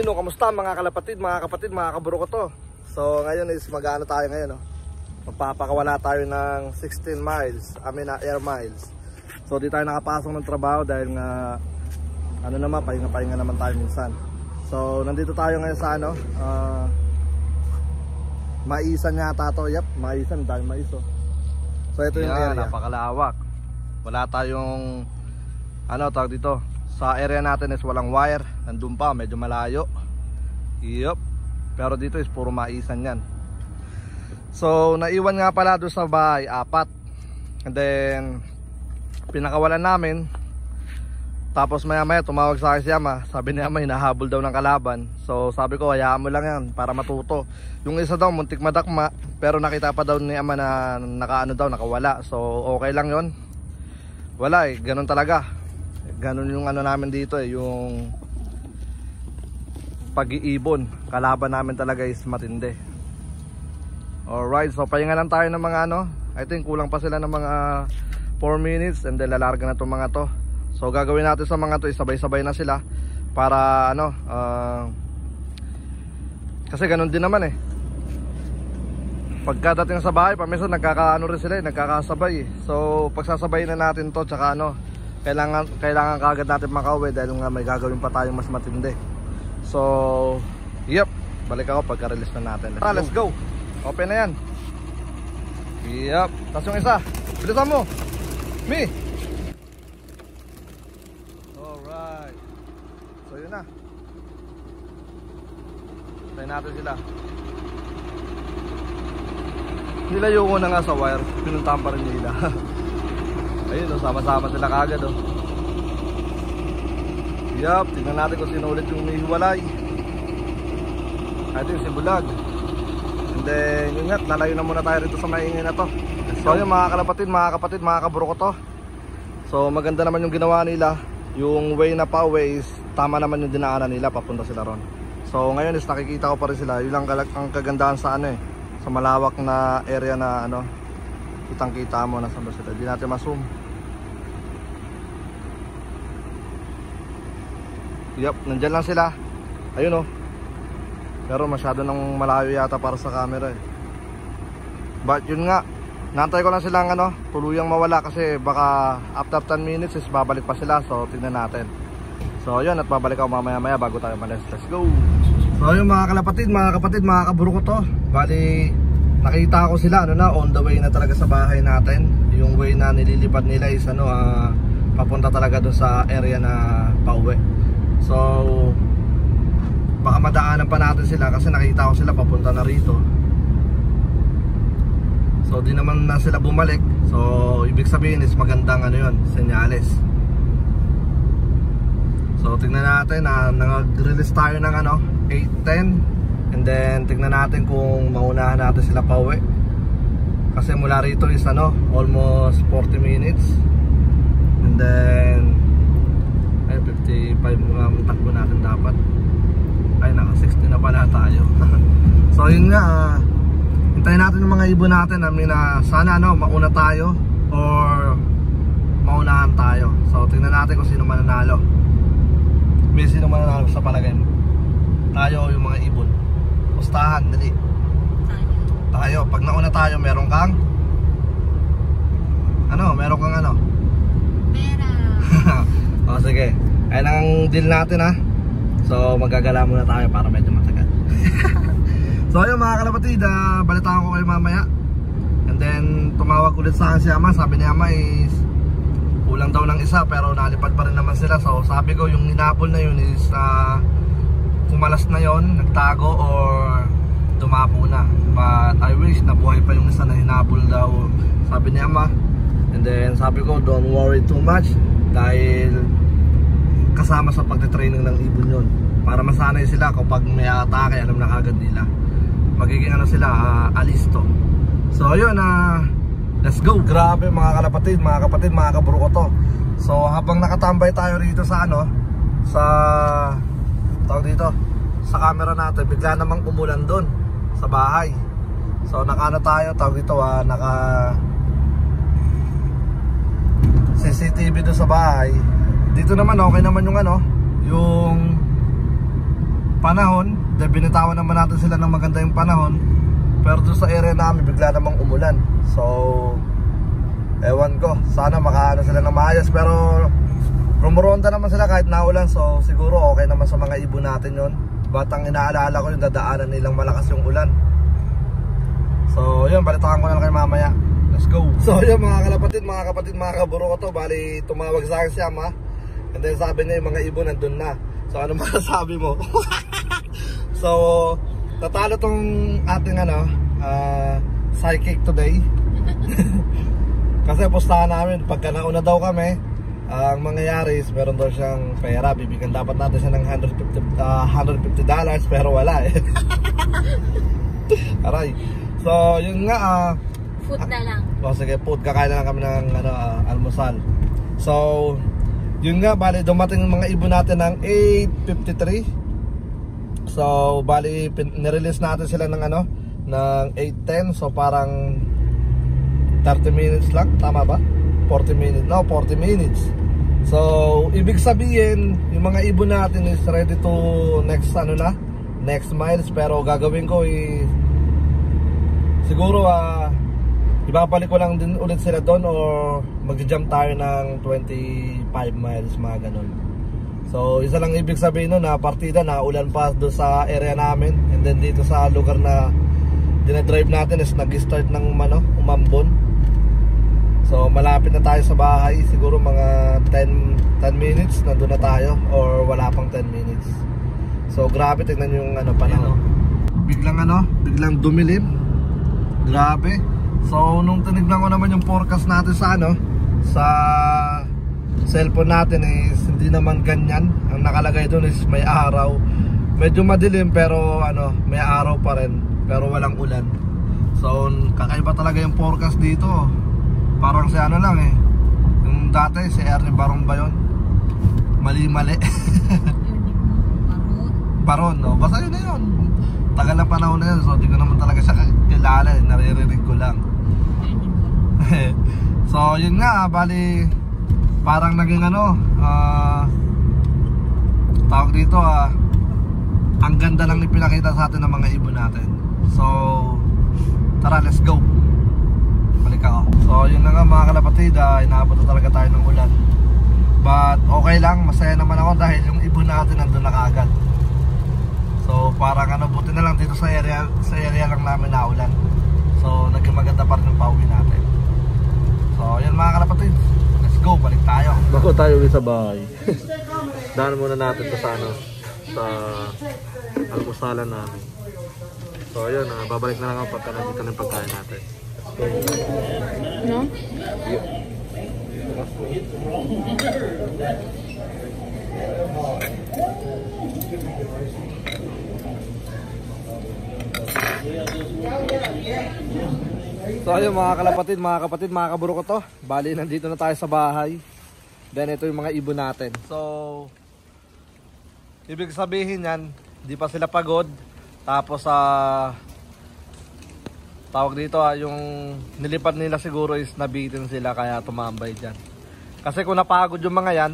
Ayun o, kamusta mga kalapatid, mga kapatid, mga kaburo ko to. So ngayon is mag-ano tayo ngayon o. Magpapakawala tayo ng 16 miles, I mean uh, air miles. So di tayo nakapasok ng trabaho dahil nga ano naman, pahinga-pahinga naman tayo minsan. So nandito tayo ngayon sa ano, uh, maisan yata to. Yep, maisan, dahil mais oh. So ito yung Yan, area. napakalawak. Wala tayong ano tawag dito. Sa area natin is walang wire. Nandun pa, medyo malayo. Yup. Pero dito is puro maisan yan. So, naiwan nga pala doon sa bahay, apat. And then, pinakawalan namin. Tapos maya maya tumawag sa akin si Ama. Sabi niya Ama, hinahabol daw ng kalaban. So, sabi ko, hayaan mo lang yan para matuto. Yung isa daw, muntik madakma. Pero nakita pa daw ni Ama na nakaano daw, nakawala. So, okay lang yon Wala eh, ganun talaga. Ganun yung ano namin dito eh, yung pag-iibon. Kalaban namin talaga is matindi. Alright, so pahinga lang tayo ng mga ano. I think kulang pa sila ng mga 4 minutes and then lalarga na itong mga to. So gagawin natin sa mga to, sabay-sabay na sila para ano, uh, kasi ganun din naman eh. Pagkadating sa bahay, paminsan nagkakaano rin sila eh, nagkakasabay eh. So pagsasabayin na natin to, tsaka ano, kailangan kailangan kaagad natin makauwi dahil nga may gagawin pa tayong mas matindi. So yep. Balik ako pagka release na natin. Let's, ah, let's go. Open na yan. Yep. Tapos yung isa. Bilisan mo. Me. Alright. So yun na. Tayo natin sila. Nilayo ko na nga sa wire. Pinuntahan pa rin nila Ayun, oh, sama-sama sila kagad oh. Yup, tingnan natin kung sino ulit yung may hiwalay. Ito yung si Bulag. And then, yun nga, lalayo na muna tayo rito sa maingay na to. So yun mga kalapatid, mga kapatid, mga kaburo ko to. So maganda naman yung ginawa nila. Yung way na pa way is tama naman yung dinaanan nila, papunta sila ron. So ngayon is nakikita ko pa rin sila. Yun lang ang kagandahan sa ano eh. Sa malawak na area na ano, kitang kita mo na saan ba sila. Hindi natin ma-zoom. Yup, nandyan lang sila. Ayun oh. Pero masyado nang malayo yata para sa camera eh. But yun nga, nantay ko lang silang ano, tuluyang mawala kasi baka after 10 minutes is babalik pa sila. So tingnan natin. So yun, at babalik ako mamaya maya bago tayo malis. Let's go! So yun mga kalapatid, mga kapatid, mga kaburo ko to. Bali, nakita ko sila ano na, on the way na talaga sa bahay natin. Yung way na nililipad nila is ano, uh, papunta talaga dun sa area na pauwi. So baka madaanan pa natin sila kasi nakita ko sila papunta na rito. So di naman na sila bumalik. So ibig sabihin is magandang ano 'yon, senyales. So tingnan natin na uh, nag-release tayo ng ano 8:10 and then tingnan natin kung maunahan natin sila pauwi. Kasi mula rito is ano almost 40 minutes. And then ay 55 mga takbo natin dapat ay naka 60 na pala tayo. So yun nga uh, hintayin natin yung mga ibon natin I mean, uh, sana ano mauna tayo or maunahan tayo. So tingnan natin kung sino mananalo. May sino mananalo sa palagay mo? Tayo yung mga ibon? Pustahan dali. Tayo. Pag nauna tayo meron kang? Ano meron kang ano? Pera. O sige, ayun ang deal natin ha So magagala muna tayo para medyo matagal. So ayun mga kalapatid, uh, balitaan ko kayo mamaya. And then tumawag ulit sa si Ama. Sabi ni Ama is kulang daw ng isa pero nalipad pa rin naman sila. So sabi ko yung ninapol na yun is uh, kumalas na yon nagtago or dumapo na. But I wish nabuhay pa yung isa na hinapol daw Sabi ni Ama. And then sabi ko don't worry too much dahil kasama sa pagte-training ng ibon yon para masanay sila kapag may atake alam na kagad nila. Magiging ano sila uh, alisto. So yun uh, let's go. Grabe mga kalapatid mga kapatid mga kaburo to. So habang nakatambay tayo rito sa ano sa tawag dito sa camera natin bigla namang umulan doon sa bahay. So nakano tayo tawag dito ah, naka CCTV doon sa bahay dito naman okay naman yung ano yung panahon. Then binitawan naman natin sila ng maganda yung panahon. Pero doon sa area namin bigla namang umulan. So ewan ko, sana makaano sila ng maayos pero rumuronda naman sila kahit naulan so siguro okay naman sa mga ibon natin yon. But ang inaalala ko yung dadaanan nilang malakas yung ulan. So yun, balitaan ko na lang kayo mamaya. Let's go. So yun mga kalapatid, mga kapatid, mga kaburo ko to. Bali tumawag sa akin siya ma. And then sabi niya yung mga ibon nandun na. So ano masasabi mo? so tatalo tong ating ano, uh, psychic today. Kasi pustahan namin, pagka nauna daw kami, ang mangyayari is meron daw siyang pera. Bibigyan dapat natin siya ng 150, uh, 150 dollars pero wala eh. Aray. So, yun nga, ah, Food na lang. o sige, food, kakain na lang kami ng ano, ah, almusal. So, yun nga, bali dumating mga ibon natin ng 8.53. So, bali, nirelease natin sila ng ano, ng 8.10. So, parang 30 minutes lang, tama ba? 40 minutes, no, 40 minutes. So, ibig sabihin, yung mga ibon natin is ready to next ano na, next miles. Pero gagawin ko is, siguro ah, ibabalik ko lang din ulit sila doon or mag-jump tayo ng 25 miles, mga ganun. So, isa lang ibig sabihin nun na partida na ulan pa doon sa area namin and then dito sa lugar na dinadrive natin is nag-start ng ano, umambon. So malapit na tayo sa bahay, siguro mga 10 10 minutes nandun na tayo or wala pang 10 minutes. So grabe tingnan yung ano panahon. Biglang ano, biglang dumilim. Grabe. So nung tinignan ko naman yung forecast natin sa ano, sa cellphone natin is hindi naman ganyan. Ang nakalagay doon is may araw. Medyo madilim pero ano, may araw pa rin pero walang ulan. So kakaiba talaga yung forecast dito. Parang si ano lang eh. Yung dati si Ernie Baron ba yun? Mali-mali. Baron, no? Basta yun na yun. Tagal na panahon na yun. So, di ko naman talaga siya kilala. Naririnig ko lang. so, yun nga. Bali, parang naging ano, ah, tawag dito, ah, ang ganda lang ipinakita sa atin ng mga ibon natin. So, tara, let's go. Balik ako. So, yun na nga mga kalapatid, ah, inaabot na talaga tayo ng ulan. But okay lang, masaya naman ako dahil yung ibon natin nandun na kaagad. So, parang ano, buti na lang dito sa area, sa area lang namin na ulan. So, naging maganda pa rin yung pauwi natin. So, yun mga kalapatid. Let's go, balik tayo. Uwi sa bahay. Daan muna natin to sa ano, sa almusalan namin. So, yun, ah, babalik na lang ako pagka nandito na yung pagkain natin. No? So ayun mga kalapatid, mga kapatid, mga kaburo ko to Bali nandito na tayo sa bahay Then ito yung mga ibon natin. So Ibig sabihin yan Di pa sila pagod. Tapos sa Tawag dito ah, yung nilipad nila siguro is nabitin sila kaya tumambay dyan. Kasi kung napagod yung mga yan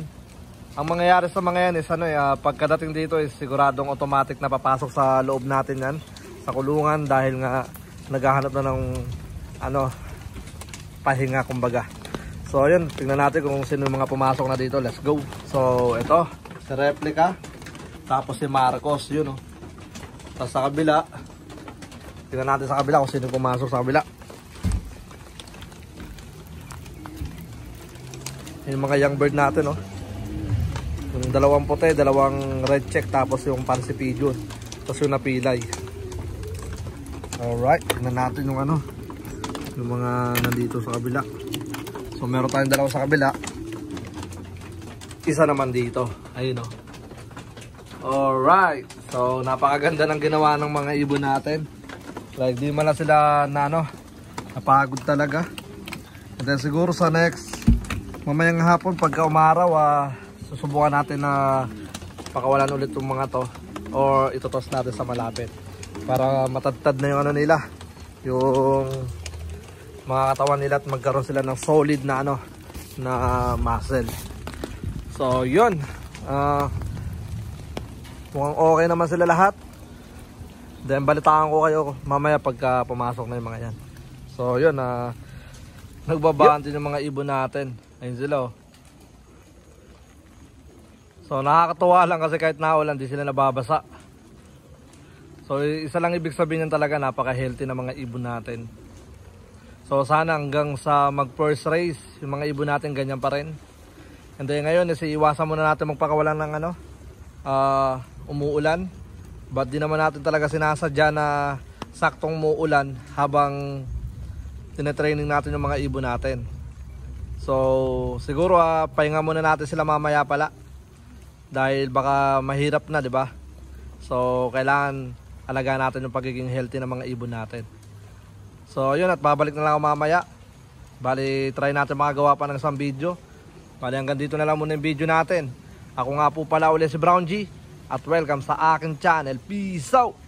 Ang mangyayari sa mga yan is ano eh, ah, pagkadating dito is siguradong automatic na papasok sa loob natin yan Sa kulungan dahil nga naghahanap na ng ano pahinga kumbaga so ayun tingnan natin kung sino yung mga pumasok na dito. Let's go. So ito si replica tapos si Marcos yun oh. Tapos sa kabila tingnan natin sa kabila kung sino pumasok sa kabila. Yung mga young bird natin oh. Yung dalawang puti dalawang red check tapos yung pansy pigeon tapos yung napilay. Alright, tingnan natin yung ano yung mga nandito sa kabila. So meron tayong dalawa sa kabila. Isa naman dito. Ayun oh. Alright. So napakaganda ng ginawa ng mga ibon natin. Like di man sila na ano, napagod talaga. And then siguro sa next mamayang hapon pagka umaraw ah, susubukan natin na pakawalan ulit yung mga to or itotos natin sa malapit para matadtad na yung ano nila yung mga katawan nila at magkaroon sila ng solid na ano na muscle so yun uh, Mukhang okay naman sila lahat. Then balitaan ko kayo mamaya pagka pumasok na yung mga yan. So yun, ah nagbabaan din yung mga ibon natin. Ayun sila oh. So nakakatuwa lang kasi kahit naulan di sila nababasa. So isa lang ibig sabihin yan talaga napaka-healthy ng mga ibon natin. So sana hanggang sa mag first race, yung mga ibon natin ganyan pa rin. And then ngayon, is iwasan muna natin magpakawalan ng ano, ah, umuulan. But di naman natin talaga sinasadya na saktong umuulan habang tinetraining natin yung mga ibon natin. So siguro ah, pahinga muna natin sila mamaya pala. Dahil baka mahirap na, di ba? So kailangan alagaan natin yung pagiging healthy ng mga ibon natin. So yun at babalik na lang ako mamaya. Bali try natin makagawa pa ng isang video. Bali hanggang dito na lang muna yung video natin. Ako nga po pala ulit si Brown G. At welcome sa aking channel. Peace out!